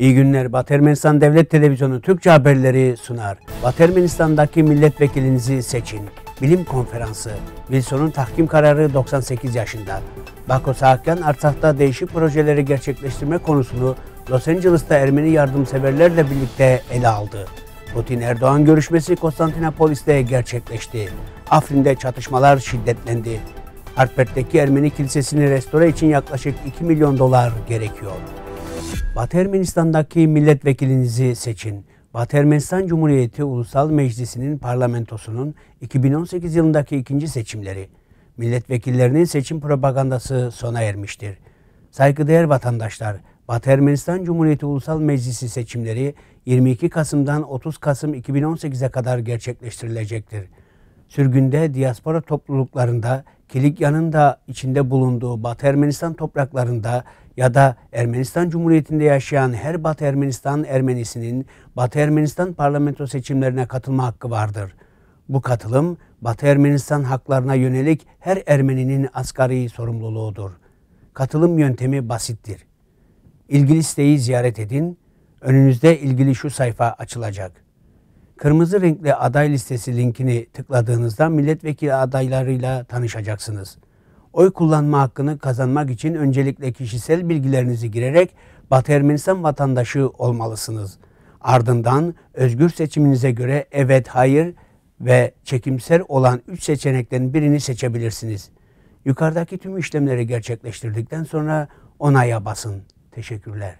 İyi günler. Batı Ermenistan Devlet Televizyonu Türkçe haberleri sunar. Batı Ermenistan'daki milletvekilinizi seçin. Bilim konferansı. Wilson'un tahkim kararı 98 yaşında. Bako Saakyan Artsak'ta değişik projeleri gerçekleştirme konusunu Los Angeles'ta Ermeni yardımseverlerle birlikte ele aldı. Putin-Erdoğan görüşmesi Konstantinopolis'te gerçekleşti. Afrin'de çatışmalar şiddetlendi. Harpert'teki Ermeni Kilisesi'ni restore için yaklaşık 2 milyon dolar gerekiyor. Batı Ermenistan'daki milletvekilinizi seçin. Batı Ermenistan Cumhuriyeti Ulusal Meclisi'nin parlamentosunun 2018 yılındaki ikinci seçimleri. Milletvekillerinin seçim propagandası sona ermiştir. Saygıdeğer vatandaşlar, Batı Ermenistan Cumhuriyeti Ulusal Meclisi seçimleri 22 Kasım'dan 30 Kasım 2018'e kadar gerçekleştirilecektir. Sürgünde diaspora topluluklarında, Kilikya'nın da içinde bulunduğu Batı Ermenistan topraklarında ya da Ermenistan Cumhuriyeti'nde yaşayan her Batı Ermenistan Ermenisinin Batı Ermenistan parlamento seçimlerine katılma hakkı vardır. Bu katılım Batı Ermenistan haklarına yönelik her Ermeninin asgari sorumluluğudur. Katılım yöntemi basittir. İlgili siteyi ziyaret edin. Önünüzde ilgili şu sayfa açılacak. Kırmızı renkli aday listesi linkini tıkladığınızda milletvekili adaylarıyla tanışacaksınız. Oy kullanma hakkını kazanmak için öncelikle kişisel bilgilerinizi girerek Batı Ermenistan vatandaşı olmalısınız. Ardından özgür seçiminize göre evet, hayır ve çekimser olan 3 seçenekten birini seçebilirsiniz. Yukarıdaki tüm işlemleri gerçekleştirdikten sonra onaya basın. Teşekkürler.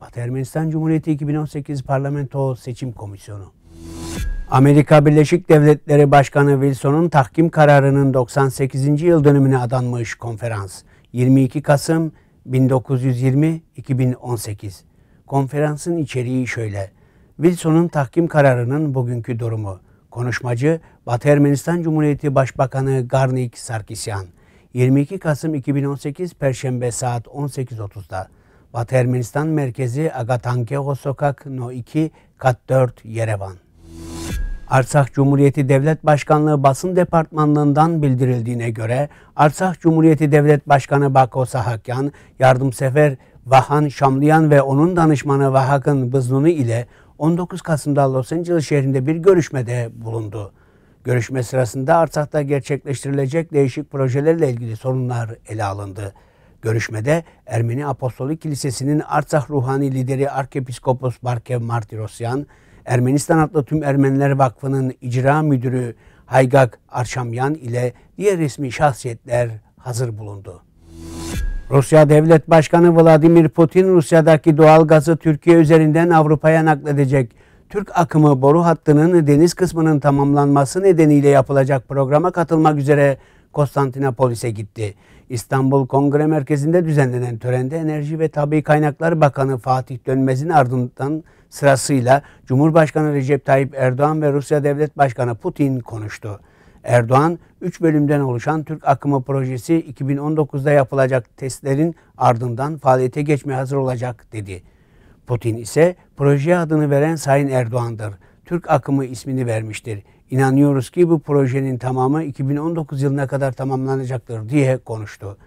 Batı Ermenistan Cumhuriyeti 2018 Parlamento Seçim Komisyonu. Amerika Birleşik Devletleri Başkanı Wilson'un tahkim kararının 98. yıl dönümüne adanmış konferans. 22 Kasım 1920-2018. Konferansın içeriği şöyle. Wilson'un tahkim kararının bugünkü durumu. Konuşmacı Batı Ermenistan Cumhuriyeti Başbakanı Garnik Sarkisyan. 22 Kasım 2018 Perşembe saat 18.30'da. Batı Ermenistan Merkezi Agatankeho Sokak No 2 Kat 4 Yerevan. Arsak Cumhuriyeti Devlet Başkanlığı Basın Departmanlığından bildirildiğine göre Arsak Cumhuriyeti Devlet Başkanı Bako Sahakyan, yardımsever Vahan Şamliyan ve onun danışmanı Vahak'ın Bızlunu ile 19 Kasım'da Los Angeles şehrinde bir görüşmede bulundu. Görüşme sırasında Arsak'ta gerçekleştirilecek değişik projelerle ilgili sorunlar ele alındı. Görüşmede Ermeni Apostolik Kilisesi'nin Artsakh ruhani lideri Arkepiskopos Barkev Martirosyan, Ermenistan adlı tüm Ermeniler Vakfı'nın icra müdürü Haygak Arşamyan ile diğer resmi şahsiyetler hazır bulundu. Rusya Devlet Başkanı Vladimir Putin Rusya'daki doğal gazı Türkiye üzerinden Avrupa'ya nakledecek Türk akımı boru hattının deniz kısmının tamamlanması nedeniyle yapılacak programa katılmak üzere Konstantinopolis'e gitti. İstanbul Kongre Merkezi'nde düzenlenen törende Enerji ve Tabi Kaynaklar Bakanı Fatih Dönmez'in ardından sırasıyla Cumhurbaşkanı Recep Tayyip Erdoğan ve Rusya Devlet Başkanı Putin konuştu. Erdoğan, 3 bölümden oluşan Türk Akımı projesi 2019'da yapılacak testlerin ardından faaliyete geçmeye hazır olacak dedi. Putin ise projeye adını veren Sayın Erdoğan'dır. Türk Akımı ismini vermiştir. İnanıyoruz ki bu projenin tamamı 2019 yılına kadar tamamlanacaktır diye konuştu.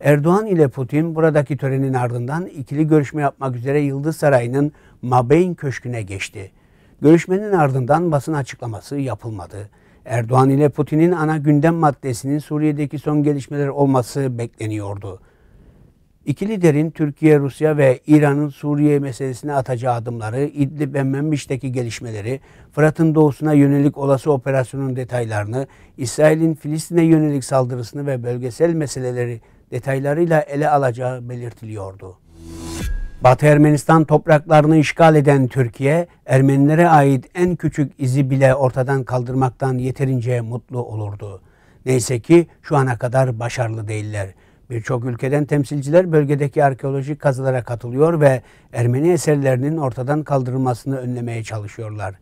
Erdoğan ile Putin buradaki törenin ardından ikili görüşme yapmak üzere Yıldız Sarayı'nın Mabeyn Köşkü'ne geçti. Görüşmenin ardından basın açıklaması yapılmadı. Erdoğan ile Putin'in ana gündem maddesinin Suriye'deki son gelişmeler olması bekleniyordu. İki liderin Türkiye, Rusya ve İran'ın Suriye meselesine atacağı adımları, İdlib ve Menbiş'teki gelişmeleri, Fırat'ın doğusuna yönelik olası operasyonun detaylarını, İsrail'in Filistin'e yönelik saldırısını ve bölgesel meseleleri detaylarıyla ele alacağı belirtiliyordu. Batı Ermenistan topraklarını işgal eden Türkiye, Ermenilere ait en küçük izi bile ortadan kaldırmaktan yeterince mutlu olurdu. Neyse ki şu ana kadar başarılı değiller. Birçok ülkeden temsilciler bölgedeki arkeolojik kazılara katılıyor ve Ermeni eserlerinin ortadan kaldırılmasını önlemeye çalışıyorlar.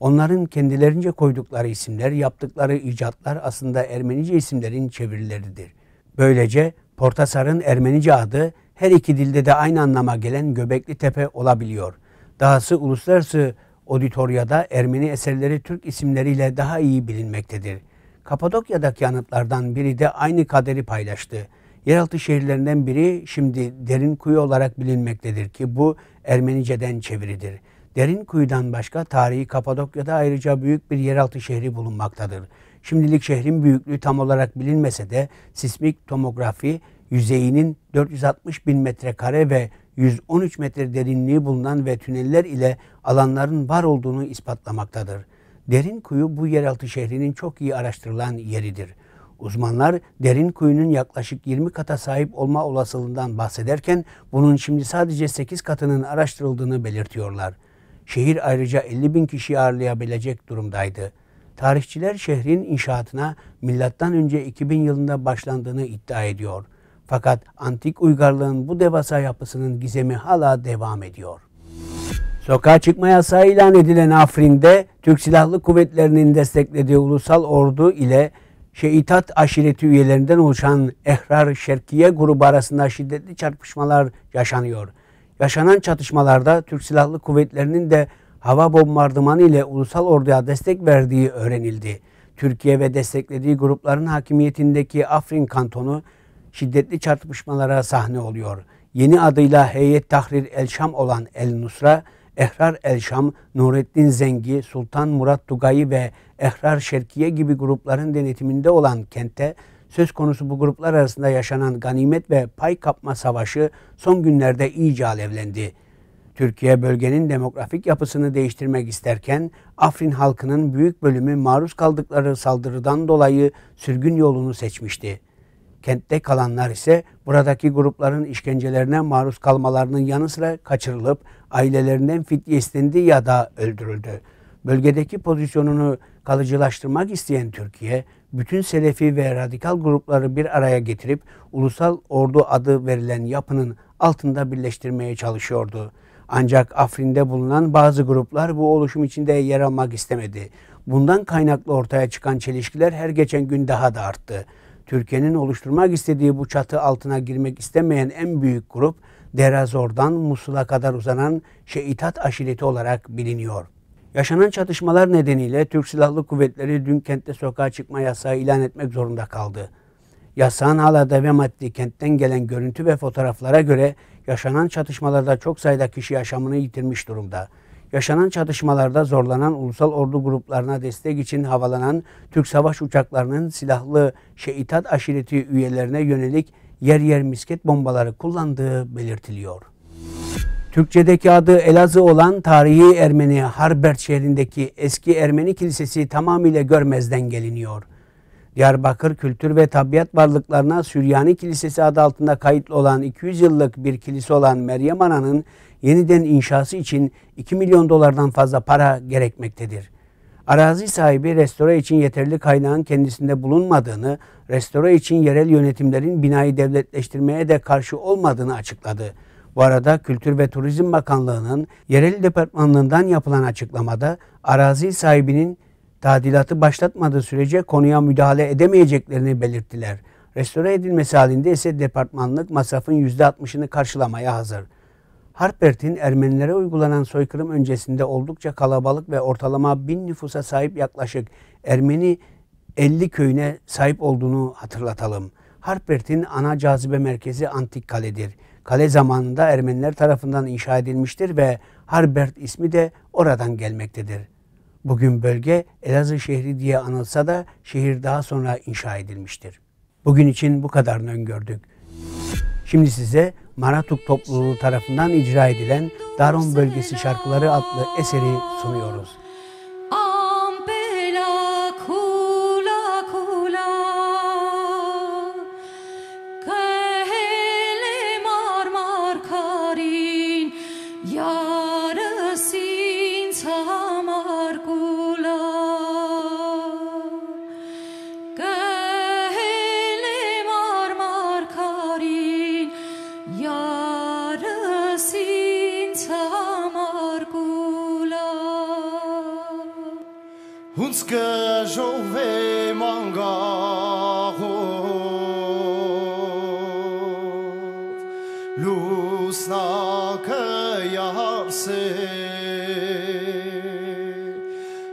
Onların kendilerince koydukları isimler, yaptıkları icatlar aslında Ermenice isimlerin çevirileridir. Böylece Portasar'ın Ermenice adı her iki dilde de aynı anlama gelen Göbekli Tepe olabiliyor. Dahası uluslararası auditoryada Ermeni eserleri Türk isimleriyle daha iyi bilinmektedir. Kapadokya'daki yanıtlardan biri de aynı kaderi paylaştı. Yeraltı şehirlerinden biri şimdi Derin Kuyu olarak bilinmektedir ki bu Ermenice'den çeviridir. Derin Kuyu'dan başka tarihi Kapadokya'da ayrıca büyük bir yeraltı şehri bulunmaktadır. Şimdilik şehrin büyüklüğü tam olarak bilinmese de sismik tomografi yüzeyinin 460 bin metrekare ve 113 metre derinliği bulunan ve tüneller ile alanların var olduğunu ispatlamaktadır. Derin kuyu bu yeraltı şehrinin çok iyi araştırılan yeridir. Uzmanlar derin kuyunun yaklaşık 20 kata sahip olma olasılığından bahsederken bunun şimdi sadece 8 katının araştırıldığını belirtiyorlar. Şehir ayrıca 50 bin kişi ağırlayabilecek durumdaydı. Tarihçiler şehrin inşaatına M.Ö. 2000 yılında başlandığını iddia ediyor. Fakat antik uygarlığın bu devasa yapısının gizemi hala devam ediyor. Sokağa çıkma yasağı ilan edilen Afrin'de Türk Silahlı Kuvvetleri'nin desteklediği ulusal ordu ile Şeitat aşireti üyelerinden oluşan Ehrar Şerkiye grubu arasında şiddetli çarpışmalar yaşanıyor. Yaşanan çatışmalarda Türk Silahlı Kuvvetleri'nin de hava bombardımanı ile ulusal orduya destek verdiği öğrenildi. Türkiye ve desteklediği grupların hakimiyetindeki Afrin kantonu şiddetli çarpışmalara sahne oluyor. Yeni adıyla Heyet Tahrir El Şam olan El Nusra, Ehrar El Şam, Nurettin Zengi, Sultan Murat Tugayı ve Ehrar Şerkiye gibi grupların denetiminde olan kente söz konusu bu gruplar arasında yaşanan ganimet ve pay kapma savaşı son günlerde iyice alevlendi. Türkiye bölgenin demografik yapısını değiştirmek isterken Afrin halkının büyük bölümü maruz kaldıkları saldırıdan dolayı sürgün yolunu seçmişti. Kentte kalanlar ise buradaki grupların işkencelerine maruz kalmalarının yanı sıra kaçırılıp ailelerinden fidye istendi ya da öldürüldü. Bölgedeki pozisyonunu kalıcılaştırmak isteyen Türkiye, bütün Selefi ve radikal grupları bir araya getirip ulusal ordu adı verilen yapının altında birleştirmeye çalışıyordu. Ancak Afrin'de bulunan bazı gruplar bu oluşum içinde yer almak istemedi. Bundan kaynaklı ortaya çıkan çelişkiler her geçen gün daha da arttı. Türkiye'nin oluşturmak istediği bu çatı altına girmek istemeyen en büyük grup Derazor'dan Musul'a kadar uzanan Şeitat aşireti olarak biliniyor. Yaşanan çatışmalar nedeniyle Türk Silahlı Kuvvetleri dün kentte sokağa çıkma yasağı ilan etmek zorunda kaldı. Yasağın hala devam ettiği kentten gelen görüntü ve fotoğraflara göre yaşanan çatışmalarda çok sayıda kişi yaşamını yitirmiş durumda. Yaşanan çatışmalarda zorlanan ulusal ordu gruplarına destek için havalanan Türk savaş uçaklarının silahlı Şeitat aşireti üyelerine yönelik yer yer misket bombaları kullandığı belirtiliyor. Türkçedeki adı Elazığ olan tarihi Ermeni Harbert şehrindeki eski Ermeni kilisesi tamamıyla görmezden geliniyor. Diyarbakır Kültür ve Tabiat Varlıklarına Süryani Kilisesi adı altında kayıtlı olan 200 yıllık bir kilise olan Meryem Ana'nın yeniden inşası için 2 milyon dolardan fazla para gerekmektedir. Arazi sahibi restore için yeterli kaynağın kendisinde bulunmadığını, restore için yerel yönetimlerin binayı devletleştirmeye de karşı olmadığını açıkladı. Bu arada Kültür ve Turizm Bakanlığı'nın yerel departmanlığından yapılan açıklamada arazi sahibinin tadilatı başlatmadığı sürece konuya müdahale edemeyeceklerini belirttiler. Restore edilmesi halinde ise departmanlık masrafın %60'ını karşılamaya hazır. Harpert'in Ermenilere uygulanan soykırım öncesinde oldukça kalabalık ve ortalama bin nüfusa sahip yaklaşık Ermeni 50 köyüne sahip olduğunu hatırlatalım. Harpert'in ana cazibe merkezi Antik Kale'dir. Kale zamanında Ermeniler tarafından inşa edilmiştir ve Harbert ismi de oradan gelmektedir. Bugün bölge Elazığ şehri diye anılsa da şehir daha sonra inşa edilmiştir. Bugün için bu kadarını öngördük. Şimdi size Maratuk topluluğu tarafından icra edilen Daron Bölgesi Şarkıları adlı eseri sunuyoruz. uns que jove mangarov luz na que yarse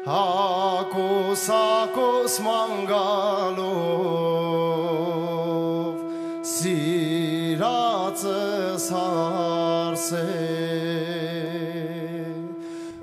akos akos mangalov siratzes har